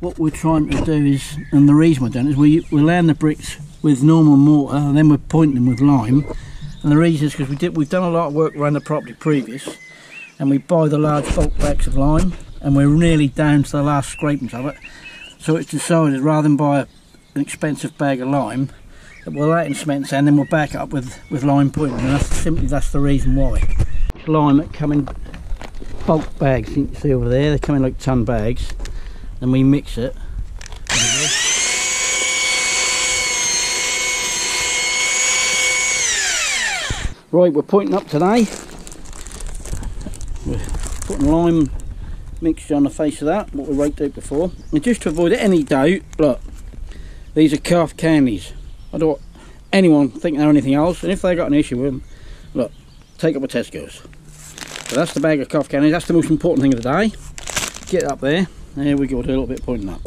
what we're trying to do is, and the reason we're doing it is we, we land the bricks with normal mortar and then we're pointing them with lime. And the reason is because we did, we've done a lot of work around the property previous and we buy the large bulk bags of lime and we're nearly down to the last scrapings of it. So it's decided rather than buy an expensive bag of lime, that we'll it in cement and then we'll back up with, with lime pointing. And that's simply that's the reason why. Lime that come in bulk bags, you can see over there, they come in like ton bags. Then we mix it. Right, we're pointing up today. We're putting lime mixture on the face of that, what we raked out before. And just to avoid any doubt, look, these are calf candies. I don't want anyone thinking they're anything else, and if they've got an issue with them, look, take up a Tesco's. So that's the bag of calf candies, that's the most important thing of the day. Get up there, there we go, do a little bit of pointing up.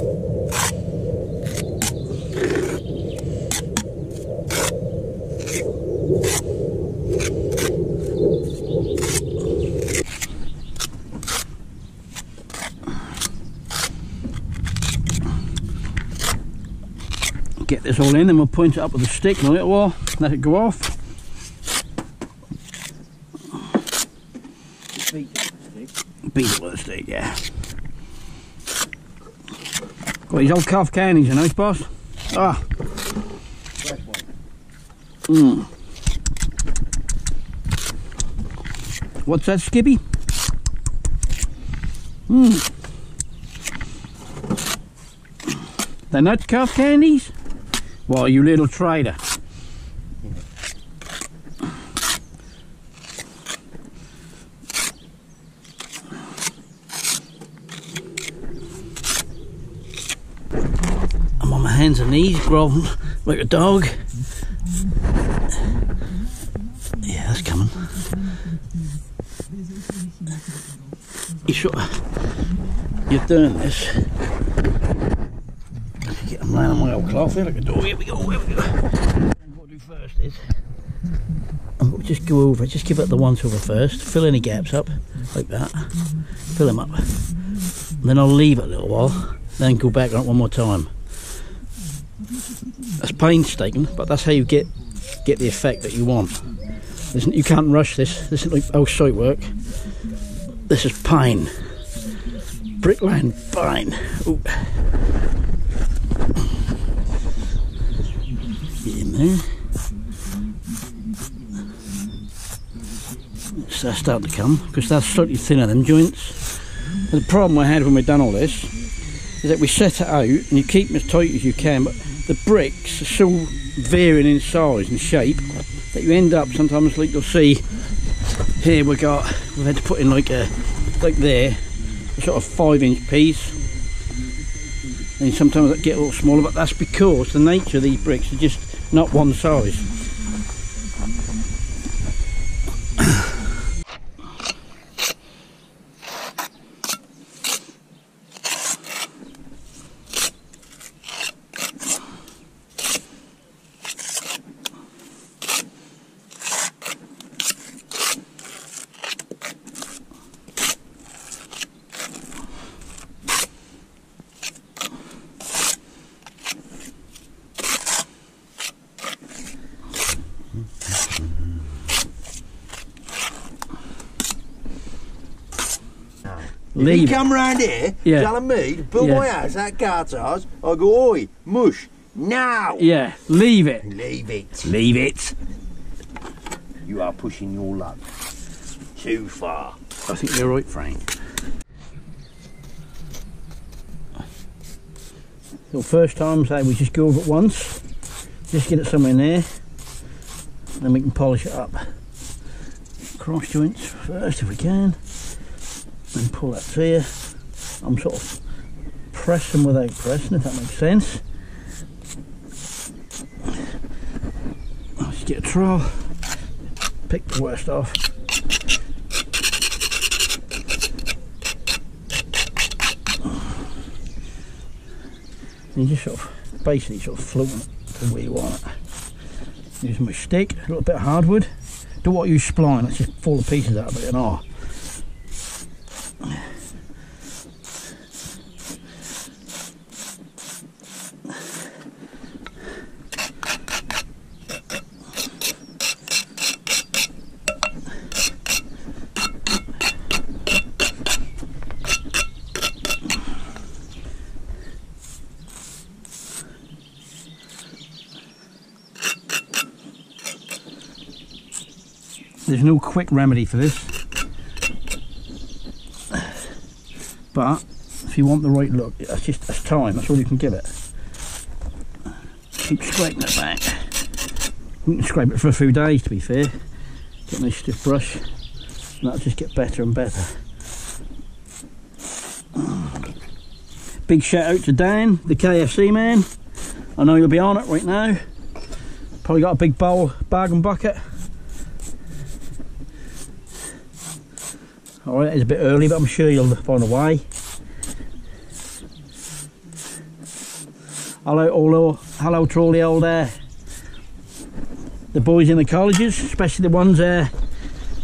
get this all in then we'll point it up with a stick in a little while let it go off. Beat it with a stick yeah got these old calf candies you nice boss ah mm. what's that skippy mm. they're not calf candies well, you little traitor. Hands and knees, groveling like a dog. Yeah, that's coming. You sure you're doing this? laying on my old cloth here like a door. Here we go, here we go. What we'll do first is we'll just go over, just give it the once over first, fill any gaps up like that, fill them up. And then I'll leave it a little while, then go back on it one more time. That's painstaking, but that's how you get get the effect that you want. You can't rush this. This isn't like old site work. This is pine, Brickland fine. Ooh. there. So that's starting to come because that's slightly thinner than joints. And the problem I had when we've done all this is that we set it out and you keep them as tight as you can, but the bricks are so varying in size and shape that you end up sometimes like you'll see here we got we've had to put in like a like there a sort of five inch piece and sometimes they get a little smaller but that's because the nature of these bricks are just not one size. Leave. You come round here yeah. telling me to build yeah. my house at Carter's, I go, oi, mush, now. Yeah, leave it. Leave it. Leave it. You are pushing your luck too far. I think you're right, Frank. So first time, say we just go over it once, just get it somewhere in there, then we can polish it up. Cross joints first if we can and pull that you. I'm sort of pressing without pressing, if that makes sense. Let's get a trowel, pick the worst off. And you just sort of basically sort of float it to where you want it. Use my stick, a little bit of hardwood. Don't want to use spline, let's just fall the pieces out of it and all. There's no quick remedy for this. But if you want the right look, that's just that's time, that's all you can give it. Keep scraping it back. You can scrape it for a few days to be fair. Get a nice stiff brush. And that'll just get better and better. Big shout out to Dan, the KFC man. I know you'll be on it right now. Probably got a big bowl, bag and bucket. Alright, it's a bit early, but I'm sure you'll find a way. Hello, hello, hello to all the old uh, the boys in the colleges, especially the ones uh,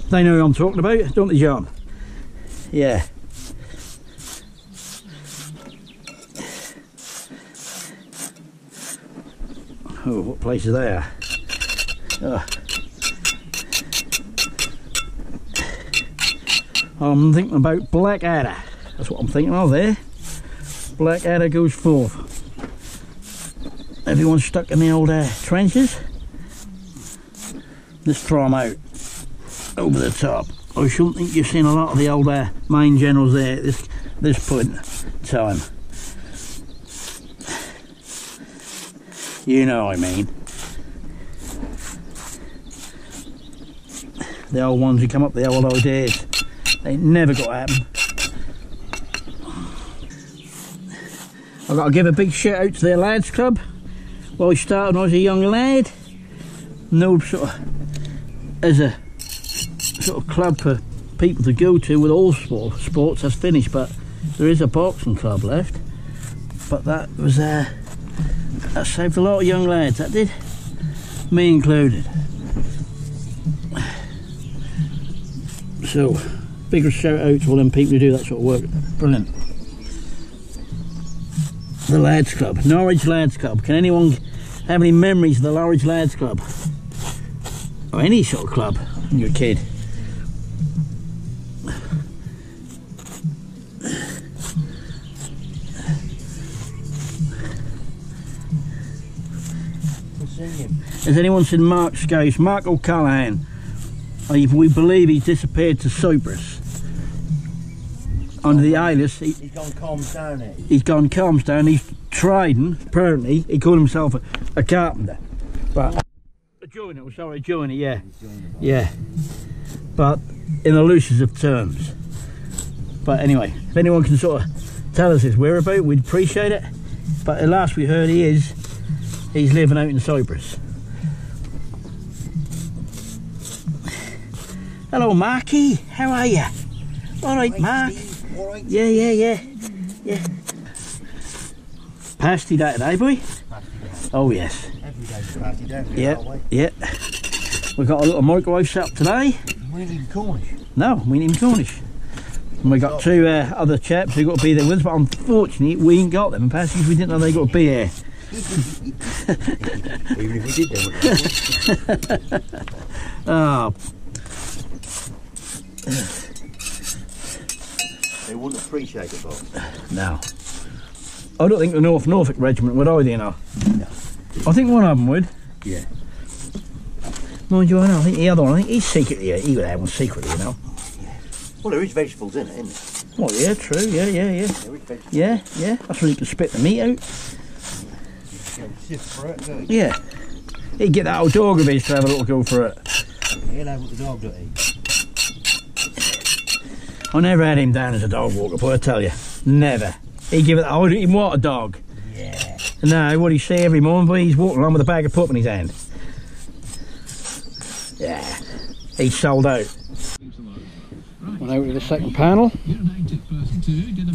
they know who I'm talking about, don't they, John? Yeah. Oh, what place is there? Oh. I'm thinking about Blackadder. That's what I'm thinking of there. Blackadder goes forth. Everyone's stuck in the old uh, trenches. Let's try them out over the top. I shouldn't think you've seen a lot of the old uh, main generals there at this, this point in time. You know what I mean. The old ones who come up the old ideas. They never got at them. I've got to give a big shout out to their lads club. Well, I started when I was a young lad. No sort of, as a sort of club for people to go to with all sport, sports has finished, but there is a boxing club left. But that was uh, that saved a lot of young lads, that did. Me included. So, bigger shout out to all them people who do that sort of work. Brilliant. The Lads Club, Norwich Lads Club. Can anyone have any memories of the Norwich Lads Club? Or any sort of club when you're a kid? Has anyone seen Mark Scouse? Mark O'Callaghan. We believe he disappeared to Cyprus. Under the alias. He, has gone calms down here. He's gone calms eh? down. He's trading, apparently. He called himself a, a carpenter. But a joiner, sorry, a joiner, yeah. Yeah. But in the loosest of terms. But anyway, if anyone can sort of tell us his whereabouts, we'd appreciate it. But at last we heard he is, he's living out in Cyprus. Hello, Marky. How are you? All right, Mark. All right. Yeah, yeah, yeah, yeah. Pasty day today, boy. Oh yes. Every day's pasty day. Yeah, yeah. We've got a little microwave set up today. We ain't even Cornish. No, we ain't even Cornish. And we got two uh, other chaps who got to be there with us, but unfortunately we ain't got them. And pasties we didn't know they got to be here. Even if we did, they would. oh, they wouldn't appreciate it, Bob. No. I don't think the North Norfolk Regiment would either, you know. No. I think one of them would. Yeah. Mind you, I know, I think the other one, I think he's secretly, he would have one secretly, you know. Yeah. Well, there is vegetables in it, isn't there? Well, yeah, true, yeah, yeah, yeah. Yeah, yeah, that's where you can spit the meat out. Yeah. He'd get that old dog of his to have a little go for it. He'll have what the dog don't eat. I never had him down as a dog walker, but I tell you, never. He'd give it, I wouldn't even want a dog. Yeah. No, what he see every morning, but he's walking along with a bag of pup in his hand. Yeah, he's sold out. Went over to the second panel.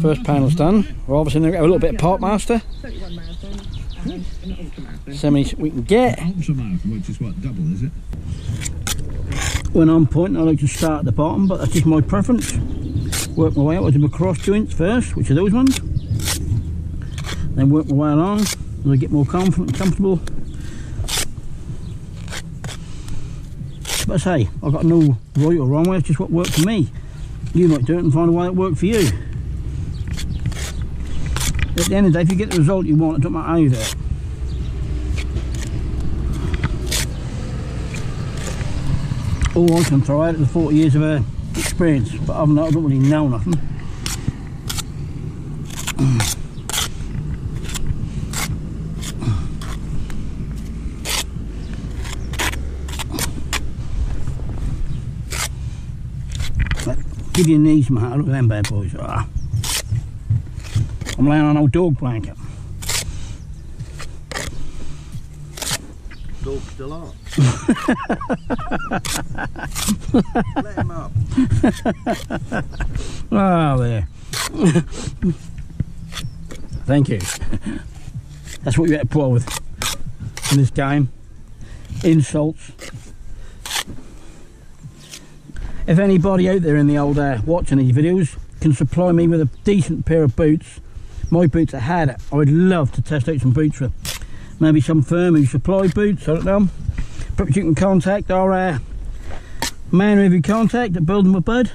First panel's done. We're obviously going to have a little bit of Park Master. So many we can get. which is what, double, is it? When I'm pointing, I like to start at the bottom, but that's just my preference work my way up with my cross joints first, which are those ones. Then work my way along as I get more confident and comfortable. But I say, I've got no right or wrong way, it's just what worked for me. You might do it and find a way that worked for you. At the end of the day, if you get the result you want, it doesn't matter how you do it. all I can throw out is the 40 years of uh, but I've not, I don't really know nothing. Give you knees, mate. Look at them bad boys. Ah. I'm laying on an old dog blanket. Dog still on. Let him up. oh, there. Thank you. That's what you had to put with in this game. Insults. If anybody out there in the old uh, watching these videos can supply me with a decent pair of boots, my boots are had. I would love to test out some boots for maybe some firm who supply boots, I don't know. Perhaps you can contact our uh, man review contact at Building with Budd.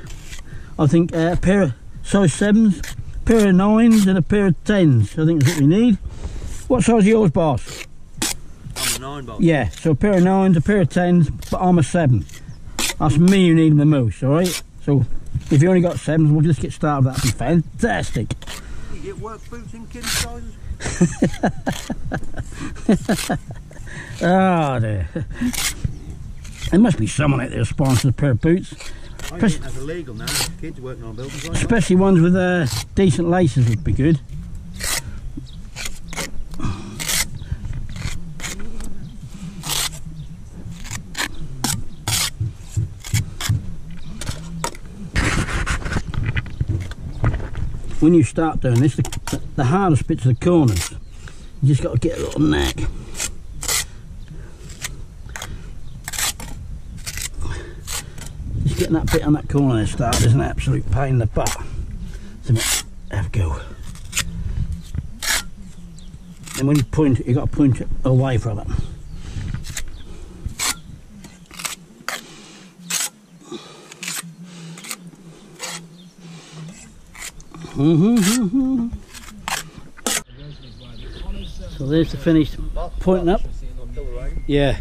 I think uh, a pair of size 7s, a pair of 9s and a pair of 10s. I think that's what we need. What size is yours, boss? I'm a 9, boss. Yeah, so a pair of 9s, a pair of 10s, but I'm a 7. That's me who need the most, alright? So if you only got 7s, we'll just get started. That'd be fantastic. You get work boots in kiddie sizes? oh dear. There must be someone out there sponsors a pair of boots. I think that's illegal now. Kids working on buildings. Especially ones with uh, decent laces would be good. when you start doing this, the, the hardest bits are the corners. You just got to get a little knack. Getting that bit on that corner start is an absolute pain in the butt. So have a go. And when you point it, you got to point it away from it. Mm-hmm. so there's the finished pointing up. Yeah.